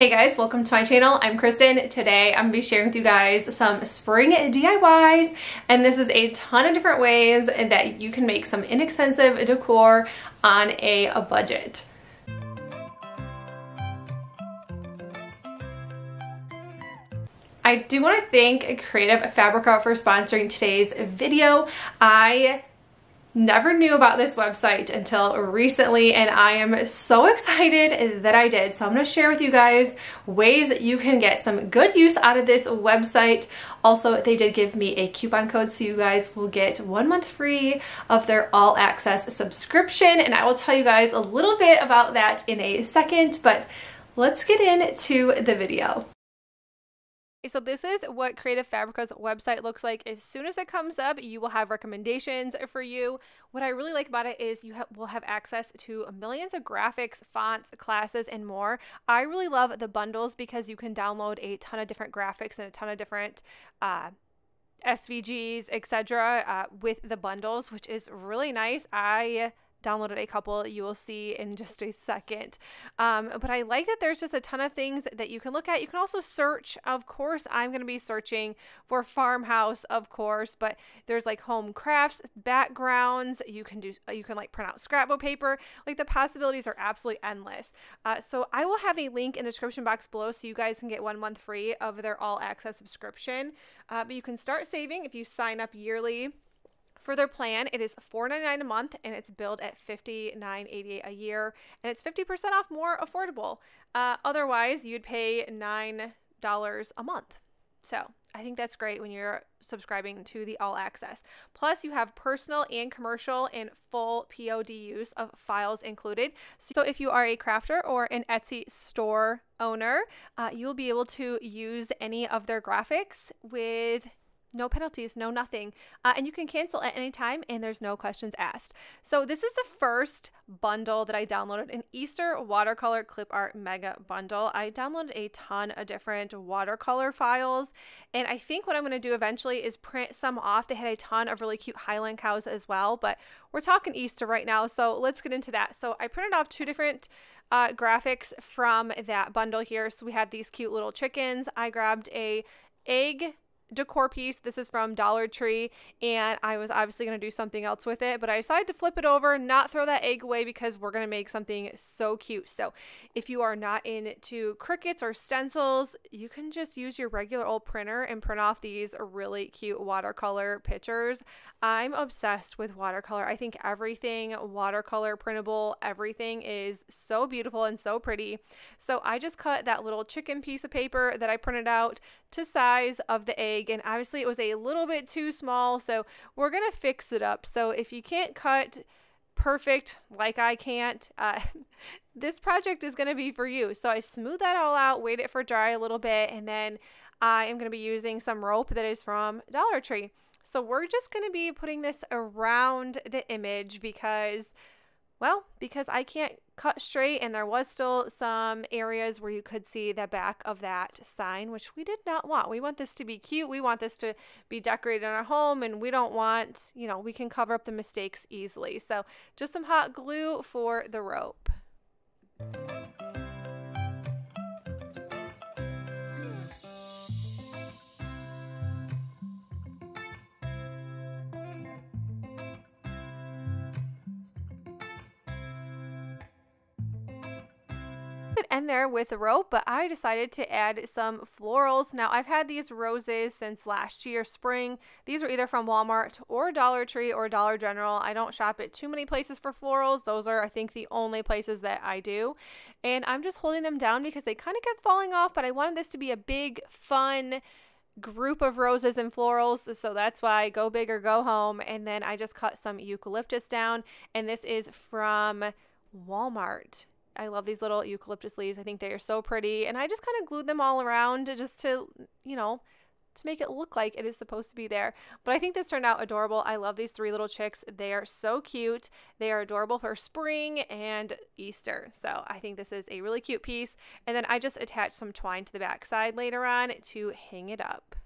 Hey guys, welcome to my channel. I'm Kristin. Today I'm to be sharing with you guys some spring DIYs and this is a ton of different ways that you can make some inexpensive decor on a, a budget. I do want to thank Creative Fabrica for sponsoring today's video. I Never knew about this website until recently and I am so excited that I did. So I'm going to share with you guys ways that you can get some good use out of this website. Also, they did give me a coupon code so you guys will get one month free of their all access subscription and I will tell you guys a little bit about that in a second, but let's get into the video. So this is what Creative Fabrica's website looks like. As soon as it comes up, you will have recommendations for you. What I really like about it is you ha will have access to millions of graphics, fonts, classes, and more. I really love the bundles because you can download a ton of different graphics and a ton of different uh, SVGs, etc. Uh, with the bundles, which is really nice. I downloaded a couple you will see in just a second. Um, but I like that there's just a ton of things that you can look at. You can also search. Of course, I'm going to be searching for farmhouse, of course, but there's like home crafts, backgrounds. You can do, you can like print out scrapbook paper. Like the possibilities are absolutely endless. Uh, so I will have a link in the description box below so you guys can get one month free of their all access subscription. Uh, but you can start saving if you sign up yearly for their plan, it is $4.99 a month and it's billed at $59.88 a year, and it's 50% off more affordable. Uh, otherwise, you'd pay $9 a month. So I think that's great when you're subscribing to the all access. Plus, you have personal and commercial and full POD use of files included. So, if you are a crafter or an Etsy store owner, uh, you'll be able to use any of their graphics with no penalties, no nothing. Uh, and you can cancel at any time and there's no questions asked. So this is the first bundle that I downloaded, an Easter watercolor clip art mega bundle. I downloaded a ton of different watercolor files. And I think what I'm going to do eventually is print some off. They had a ton of really cute Highland cows as well, but we're talking Easter right now. So let's get into that. So I printed off two different uh, graphics from that bundle here. So we had these cute little chickens. I grabbed a egg decor piece. This is from Dollar Tree, and I was obviously going to do something else with it, but I decided to flip it over, not throw that egg away because we're going to make something so cute. So if you are not into Cricuts or stencils, you can just use your regular old printer and print off these really cute watercolor pictures. I'm obsessed with watercolor. I think everything watercolor printable, everything is so beautiful and so pretty. So I just cut that little chicken piece of paper that I printed out to size of the egg and obviously it was a little bit too small so we're gonna fix it up. So if you can't cut perfect like I can't uh, this project is gonna be for you. So I smooth that all out wait it for dry a little bit and then I am gonna be using some rope that is from Dollar Tree. So we're just gonna be putting this around the image because well, because I can't cut straight and there was still some areas where you could see the back of that sign, which we did not want. We want this to be cute. We want this to be decorated in our home and we don't want, you know, we can cover up the mistakes easily. So just some hot glue for the rope. End there with a rope, but I decided to add some florals. Now, I've had these roses since last year, spring. These were either from Walmart or Dollar Tree or Dollar General. I don't shop at too many places for florals. Those are, I think, the only places that I do. And I'm just holding them down because they kind of kept falling off, but I wanted this to be a big, fun, group of roses and florals so that's why go big or go home and then I just cut some eucalyptus down and this is from Walmart I love these little eucalyptus leaves. I think they are so pretty. And I just kind of glued them all around just to, you know, to make it look like it is supposed to be there. But I think this turned out adorable. I love these three little chicks. They are so cute. They are adorable for spring and Easter. So I think this is a really cute piece. And then I just attached some twine to the back side later on to hang it up.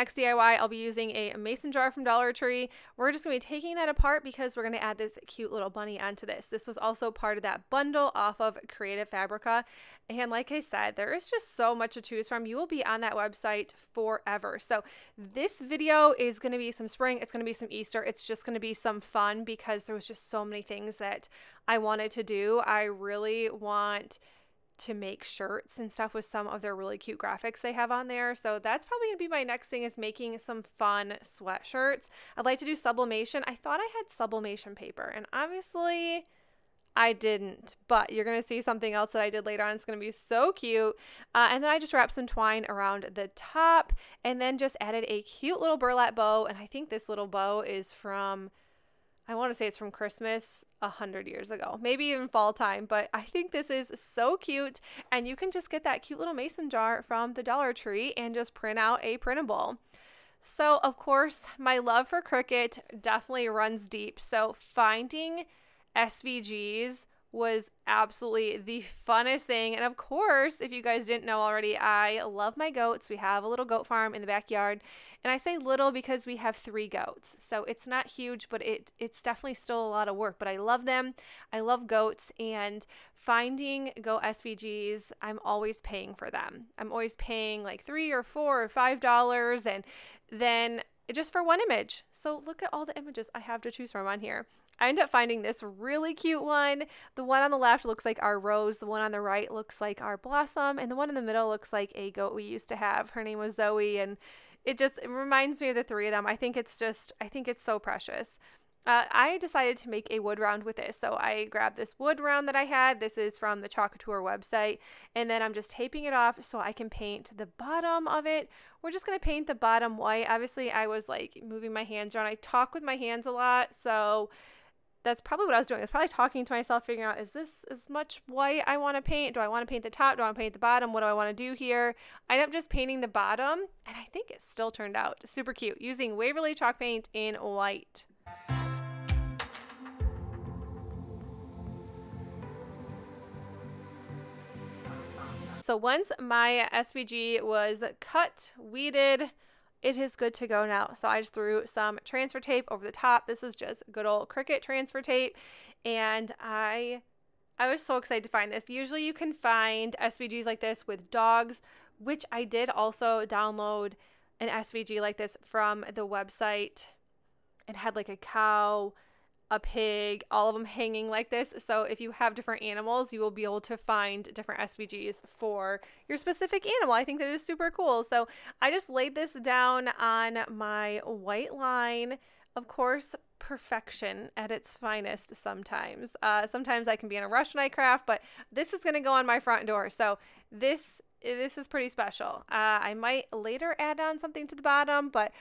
Next DIY, I'll be using a mason jar from Dollar Tree. We're just going to be taking that apart because we're going to add this cute little bunny onto this. This was also part of that bundle off of Creative Fabrica. And like I said, there is just so much to choose from. You will be on that website forever. So this video is going to be some spring. It's going to be some Easter. It's just going to be some fun because there was just so many things that I wanted to do. I really want to make shirts and stuff with some of their really cute graphics they have on there. So that's probably going to be my next thing is making some fun sweatshirts. I'd like to do sublimation. I thought I had sublimation paper and obviously I didn't, but you're going to see something else that I did later on. It's going to be so cute. Uh, and then I just wrapped some twine around the top and then just added a cute little burlap bow. And I think this little bow is from I want to say it's from Christmas a hundred years ago, maybe even fall time, but I think this is so cute. And you can just get that cute little mason jar from the Dollar Tree and just print out a printable. So, of course, my love for Cricut definitely runs deep. So, finding SVGs was absolutely the funnest thing. And of course, if you guys didn't know already, I love my goats. We have a little goat farm in the backyard. And I say little because we have three goats. So it's not huge, but it it's definitely still a lot of work. But I love them. I love goats and finding goat SVGs, I'm always paying for them. I'm always paying like three or four or five dollars and then just for one image. So look at all the images I have to choose from on here. I end up finding this really cute one. The one on the left looks like our rose, the one on the right looks like our blossom, and the one in the middle looks like a goat we used to have. Her name was Zoe, and it just it reminds me of the three of them. I think it's just, I think it's so precious. Uh, I decided to make a wood round with this. So I grabbed this wood round that I had. This is from the Chalk Couture website. And then I'm just taping it off so I can paint the bottom of it. We're just going to paint the bottom white. Obviously, I was like moving my hands around. I talk with my hands a lot. So that's probably what I was doing. I was probably talking to myself, figuring out is this as much white I want to paint? Do I want to paint the top? Do I want to paint the bottom? What do I want to do here? I ended up just painting the bottom, and I think it still turned out super cute using Waverly chalk paint in white. So once my SVG was cut, weeded, it is good to go now. So I just threw some transfer tape over the top. This is just good old Cricut transfer tape. And I I was so excited to find this. Usually you can find SVGs like this with dogs, which I did also download an SVG like this from the website. It had like a cow, a pig, all of them hanging like this. So if you have different animals, you will be able to find different SVGs for your specific animal. I think that is super cool. So I just laid this down on my white line. Of course, perfection at its finest sometimes. Uh, sometimes I can be in a rush when I craft, but this is going to go on my front door. So this this is pretty special. Uh, I might later add on something to the bottom, but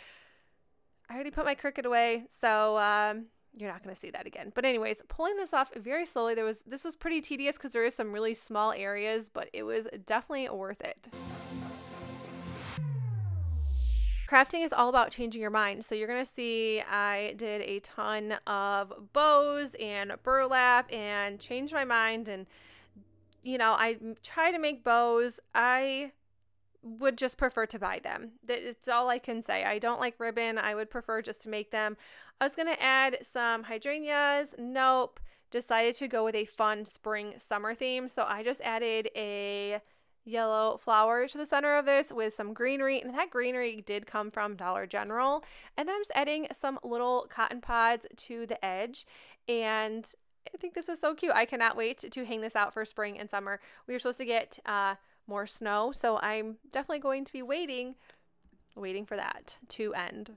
I already put my Cricut away. So um, you're not going to see that again. But anyways, pulling this off very slowly, there was this was pretty tedious because there is some really small areas, but it was definitely worth it. Crafting is all about changing your mind. So you're going to see I did a ton of bows and burlap and changed my mind and you know, I try to make bows. I would just prefer to buy them. It's all I can say. I don't like ribbon. I would prefer just to make them. I was going to add some hydrangeas. Nope. Decided to go with a fun spring summer theme. So I just added a yellow flower to the center of this with some greenery. And that greenery did come from Dollar General. And then I'm just adding some little cotton pods to the edge. And I think this is so cute. I cannot wait to hang this out for spring and summer. We were supposed to get uh, more snow. So I'm definitely going to be waiting, waiting for that to end.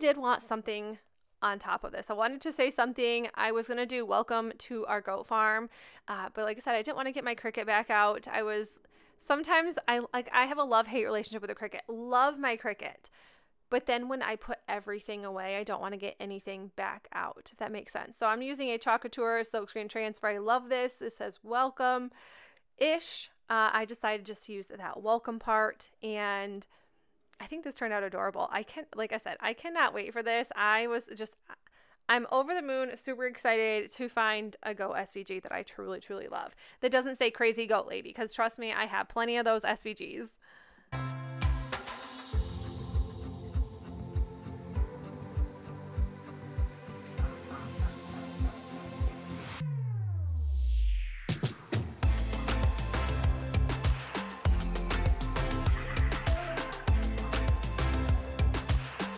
Did want something on top of this. I wanted to say something. I was going to do welcome to our goat farm, uh, but like I said, I didn't want to get my Cricut back out. I was sometimes I like I have a love hate relationship with the Cricut. Love my Cricut. But then when I put everything away, I don't want to get anything back out, if that makes sense. So I'm using a Chalk Couture Silkscreen Transfer. I love this. This says welcome ish. Uh, I decided just to use that welcome part and I think this turned out adorable. I can't, like I said, I cannot wait for this. I was just I'm over the moon, super excited to find a goat SVG that I truly, truly love. That doesn't say crazy goat lady, because trust me, I have plenty of those SVGs.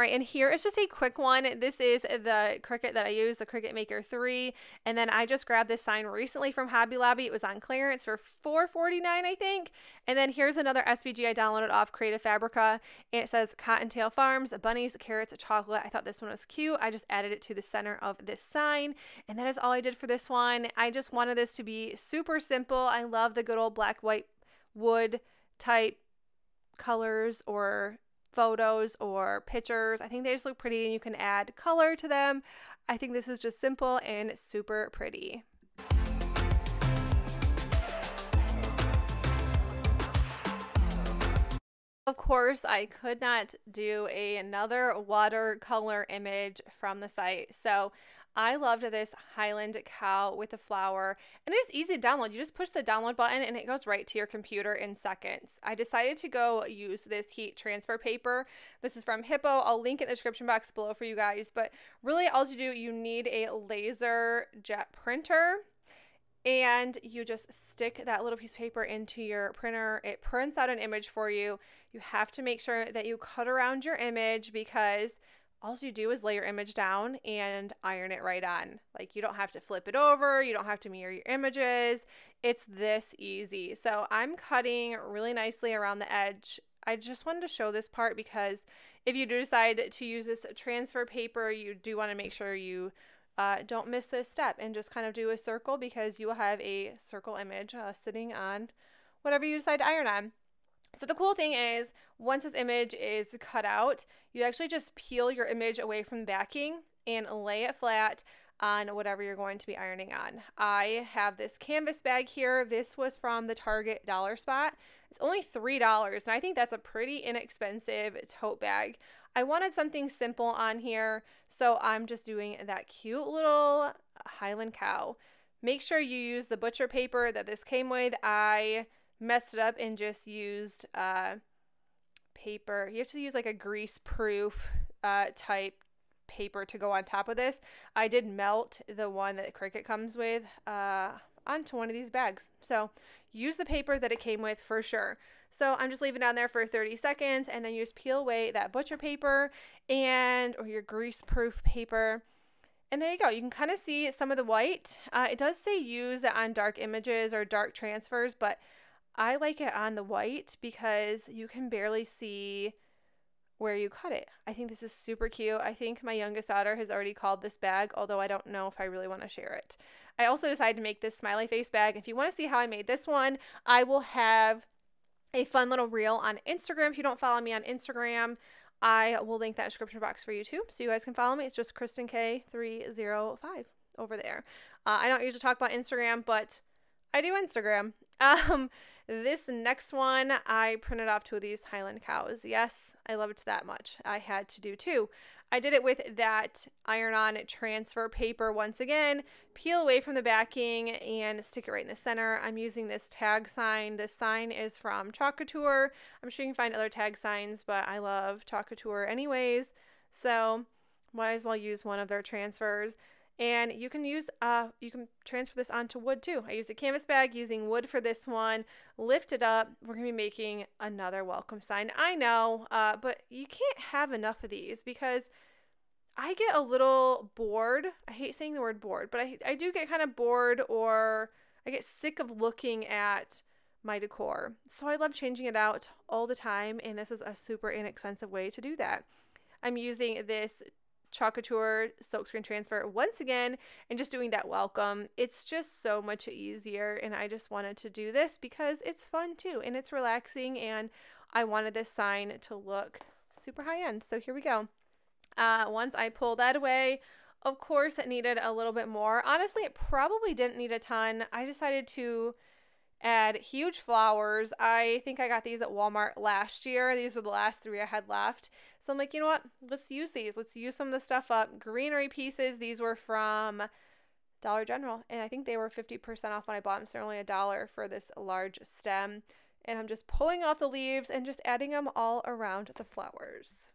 Right, and here is just a quick one. This is the Cricut that I use, the Cricut Maker 3. And then I just grabbed this sign recently from Hobby Lobby. It was on clearance for $4.49, I think. And then here's another SVG I downloaded off Creative Fabrica. It says Cottontail Farms, bunnies, carrots, chocolate. I thought this one was cute. I just added it to the center of this sign. And that is all I did for this one. I just wanted this to be super simple. I love the good old black, white, wood type colors or photos or pictures. I think they just look pretty and you can add color to them. I think this is just simple and super pretty. Of course, I could not do a, another watercolor image from the site. So I loved this Highland cow with a flower, and it's easy to download. You just push the download button and it goes right to your computer in seconds. I decided to go use this heat transfer paper. This is from Hippo. I'll link it in the description box below for you guys, but really all you do, you need a laser jet printer and you just stick that little piece of paper into your printer. It prints out an image for you. You have to make sure that you cut around your image because all you do is lay your image down and iron it right on. Like you don't have to flip it over, you don't have to mirror your images. It's this easy. So I'm cutting really nicely around the edge. I just wanted to show this part because if you do decide to use this transfer paper, you do want to make sure you uh, don't miss this step and just kind of do a circle because you will have a circle image uh, sitting on whatever you decide to iron on. So the cool thing is, once this image is cut out, you actually just peel your image away from the backing and lay it flat on whatever you're going to be ironing on. I have this canvas bag here. This was from the Target Dollar Spot. It's only $3, and I think that's a pretty inexpensive tote bag. I wanted something simple on here, so I'm just doing that cute little Highland cow. Make sure you use the butcher paper that this came with. I messed it up and just used uh, paper. You have to use like a grease proof uh, type paper to go on top of this. I did melt the one that Cricut comes with uh, onto one of these bags. So use the paper that it came with for sure. So I'm just leaving it on there for 30 seconds and then you just peel away that butcher paper and or your grease proof paper. And there you go. You can kind of see some of the white. Uh, it does say use on dark images or dark transfers, but I like it on the white because you can barely see where you cut it. I think this is super cute. I think my youngest daughter has already called this bag, although I don't know if I really want to share it. I also decided to make this smiley face bag. If you want to see how I made this one, I will have a fun little reel on Instagram. If you don't follow me on Instagram, I will link that description box for you too, so you guys can follow me. It's just Kristin K305 over there. Uh, I don't usually talk about Instagram, but I do Instagram. Um, this next one, I printed off two of these Highland cows. Yes, I loved that much. I had to do two. I did it with that iron-on transfer paper once again. Peel away from the backing and stick it right in the center. I'm using this tag sign. This sign is from Chalk Couture. I'm sure you can find other tag signs, but I love Chalk Couture anyways. So might as well use one of their transfers. And you can use, uh, you can transfer this onto wood too. I used a canvas bag using wood for this one. Lift it up. We're to be making another welcome sign. I know, uh, but you can't have enough of these because I get a little bored. I hate saying the word bored, but I, I do get kind of bored or I get sick of looking at my decor. So I love changing it out all the time, and this is a super inexpensive way to do that. I'm using this Chalk Couture silkscreen transfer once again and just doing that welcome. It's just so much easier and I just wanted to do this because it's fun too and it's relaxing and I wanted this sign to look super high end. So here we go. Uh, once I pull that away, of course it needed a little bit more. Honestly, it probably didn't need a ton. I decided to add huge flowers. I think I got these at Walmart last year. These were the last three I had left. So I'm like, you know what? Let's use these. Let's use some of the stuff up. Greenery pieces. These were from Dollar General, and I think they were 50% off when I bought them. So only a dollar for this large stem. And I'm just pulling off the leaves and just adding them all around the flowers.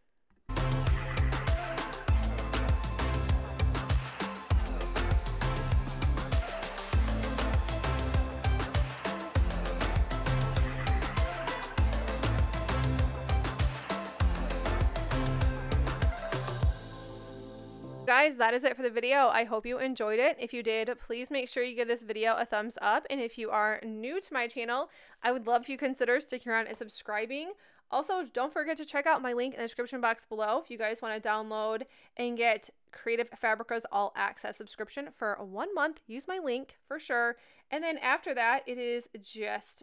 Guys, that is it for the video. I hope you enjoyed it. If you did, please make sure you give this video a thumbs up. And if you are new to my channel, I would love if you consider sticking around and subscribing. Also, don't forget to check out my link in the description box below if you guys want to download and get Creative Fabrica's All Access subscription for one month. Use my link for sure. And then after that, it is just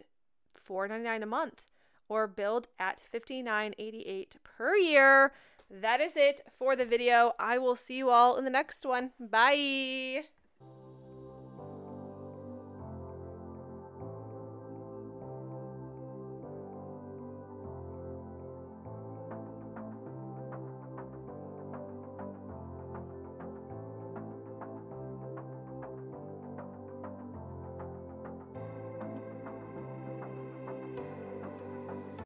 $4.99 a month or build at $59.88 per year that is it for the video. I will see you all in the next one. Bye.